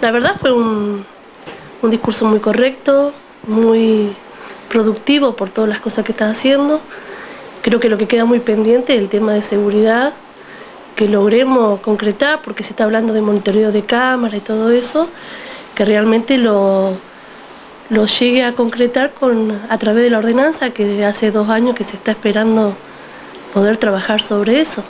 La verdad fue un, un discurso muy correcto, muy productivo por todas las cosas que está haciendo. Creo que lo que queda muy pendiente es el tema de seguridad, que logremos concretar, porque se está hablando de monitoreo de cámara y todo eso, que realmente lo, lo llegue a concretar con, a través de la ordenanza que hace dos años que se está esperando poder trabajar sobre eso.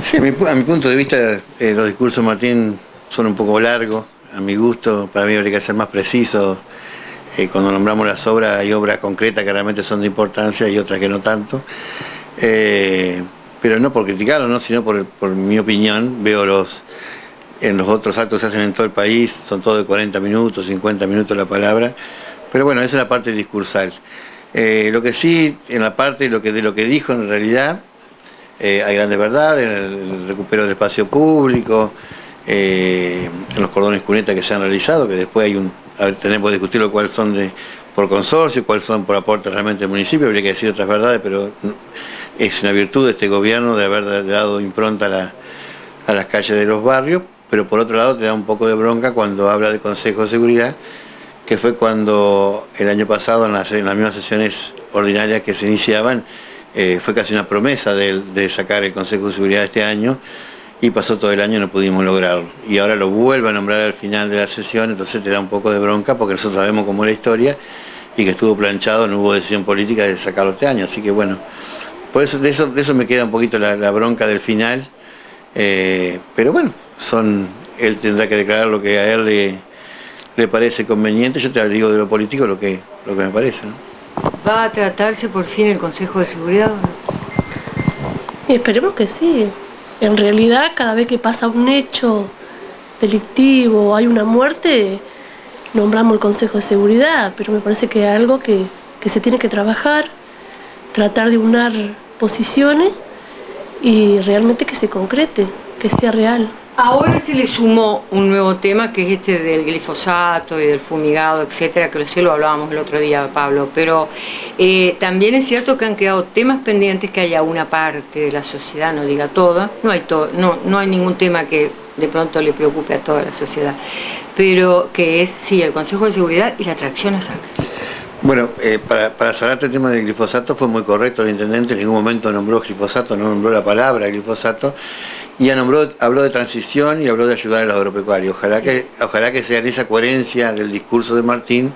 Sí, a mi, punto de vista eh, los discursos Martín son un poco largos, a mi gusto, para mí habría que ser más preciso. Eh, cuando nombramos las obras, hay obras concretas que realmente son de importancia y otras que no tanto. Eh, pero no por criticarlo, ¿no? sino por, por mi opinión, veo los en los otros actos que se hacen en todo el país, son todos de 40 minutos, 50 minutos la palabra, pero bueno, esa es la parte discursal. Lo que sí, en la parte de lo que, de lo que dijo en realidad, eh, hay grandes verdades, en el, recupero del espacio público, eh, en los cordones cuneta que se han realizado, que después hay un, tenemos que discutirlo cuáles son de, por consorcio, cuáles son por aporte realmente del municipio, habría que decir otras verdades, pero es una virtud de este gobierno de haber dado impronta a las calles de los barrios, pero por otro lado te da un poco de bronca cuando habla de Consejo de Seguridad, que fue cuando el año pasado en las, mismas sesiones ordinarias que se iniciaban, eh, fue casi una promesa de, sacar el Consejo de Seguridad este año y pasó todo el año y no pudimos lograrlo. Y ahora lo vuelve a nombrar al final de la sesión, entonces te da un poco de bronca porque nosotros sabemos cómo es la historia y que estuvo planchado, no hubo decisión política de sacarlo este año, así que bueno, por eso de eso, de eso me queda un poquito la, bronca del final, eh, pero bueno, son, él tendrá que declarar lo que a él le, le parece conveniente, yo te digo de lo político lo que, lo que me parece. ¿Va a tratarse por fin el Consejo de Seguridad? esperemos que sí. En realidad, cada vez que pasa un hecho delictivo, hay una muerte, nombramos el Consejo de Seguridad, pero me parece que es algo que, que se tiene que trabajar, tratar de unar posiciones y realmente que se concrete, que sea real. Ahora se le sumó un nuevo tema que es este del glifosato y del fumigado, etcétera, que lo sé, lo hablábamos el otro día, Pablo, pero eh, también es cierto que han quedado temas pendientes que haya una parte de la sociedad, no diga toda, no hay, no, no hay ningún tema que de pronto le preocupe a toda la sociedad, pero que es, sí, el Consejo de Seguridad y la tracción a sangre. Bueno, eh, para, para cerrarte el tema del glifosato fue muy correcto el intendente, en ningún momento nombró glifosato, no nombró la palabra glifosato, y nombró, habló de transición y habló de ayudar a los agropecuarios. Ojalá que, ojalá que sea en esa coherencia del discurso de Martín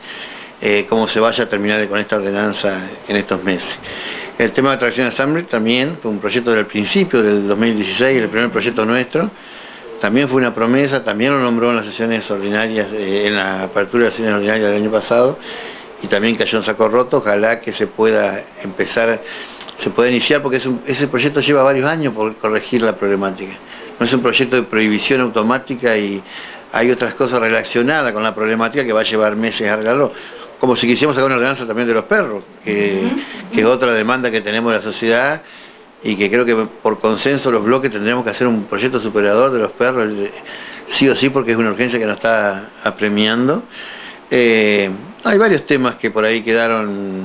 eh, cómo se vaya a terminar con esta ordenanza en estos meses. El tema de tracción Assembly también fue un proyecto del principio del 2016, el primer proyecto nuestro. También fue una promesa, también lo nombró en las sesiones ordinarias, eh, en la apertura de las sesiones ordinarias del año pasado, y también cayó en saco roto. Ojalá que se pueda empezar se puede iniciar porque ese proyecto lleva varios años por corregir la problemática. No es un proyecto de prohibición automática y hay otras cosas relacionadas con la problemática que va a llevar meses a arreglarlo. Como si quisiéramos sacar una ordenanza también de los perros, que, es otra demanda que tenemos en la sociedad y que creo que por consenso los bloques tendremos que hacer un proyecto superador de los perros, sí o sí, porque es una urgencia que nos está apremiando. Eh, hay varios temas que por ahí quedaron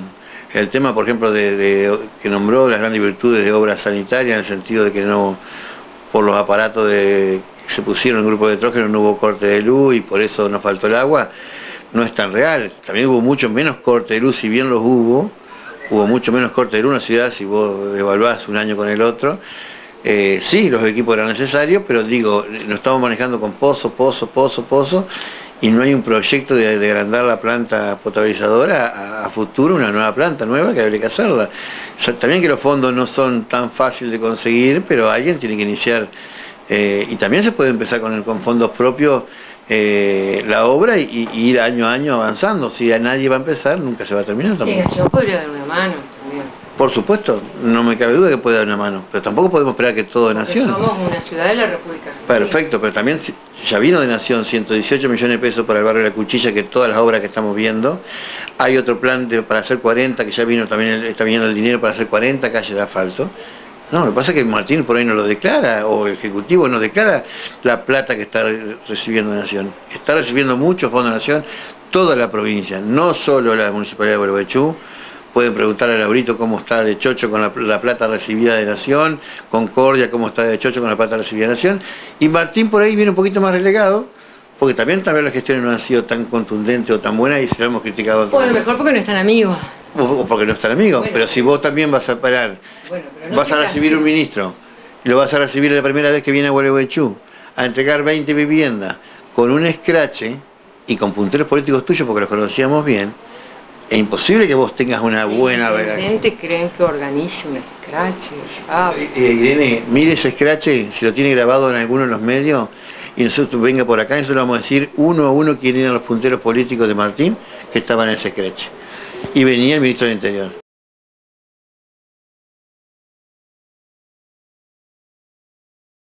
el tema, por ejemplo, de, que nombró las grandes virtudes de obra sanitaria, en el sentido de que no, por los aparatos que se pusieron en grupo de nitrógeno no hubo corte de luz y por eso no faltó el agua, no es tan real. También hubo mucho menos corte de luz, si bien los hubo, hubo mucho menos corte de luz en una ciudad, si vos evaluás un año con el otro. Eh, sí, los equipos eran necesarios, pero digo, nos estamos manejando con pozo, pozo, pozo, pozo, y no hay un proyecto de, agrandar la planta potabilizadora a, futuro, una nueva planta nueva que habría que hacerla. también que los fondos no son tan fáciles de conseguir, pero alguien tiene que iniciar, eh, y también se puede empezar con, con fondos propios eh, la obra y, ir año a año avanzando. Si a nadie va a empezar, nunca se va a terminar también. yo podría dar una mano. Por supuesto, no me cabe duda que puede dar una mano, pero tampoco podemos esperar que todo de Nación. Somos una ciudad de la República. Perfecto, pero también ya vino de Nación 118 millones de pesos para el barrio de la Cuchilla, que todas las obras que estamos viendo. Hay otro plan para hacer 40, que ya vino también, está viniendo el dinero para hacer 40 calles de asfalto. No, lo que pasa es que Martín por ahí no lo declara, o el Ejecutivo no declara la plata que está recibiendo Nación. Está recibiendo mucho Fondo de Nación, toda la provincia, no solo la Municipalidad de Gualeguaychú, pueden preguntar a Laurito cómo está de Chocho con la, plata recibida de Nación, Concordia cómo está de Chocho con la plata recibida de Nación, y Martín por ahí viene un poquito más relegado, porque también, también las gestiones no han sido tan contundentes o tan buenas y se lo hemos criticado. Bueno, mejor porque no están amigos. O porque no están amigos, pero si vos también vas a parar, vas a recibir un ministro, y lo vas a recibir la primera vez que viene a Gualeguaychú, a entregar 20 viviendas con un escrache y con punteros políticos tuyos porque los conocíamos bien, es imposible que vos tengas una buena relación. gente creen que organice un escrache. Eh, eh, Irene, mire ese escrache, si lo tiene grabado en alguno de los medios, y nosotros venga por acá y nosotros vamos a decir uno a uno quién eran los punteros políticos de Martín que estaban en ese escrache. Y venía el ministro del Interior.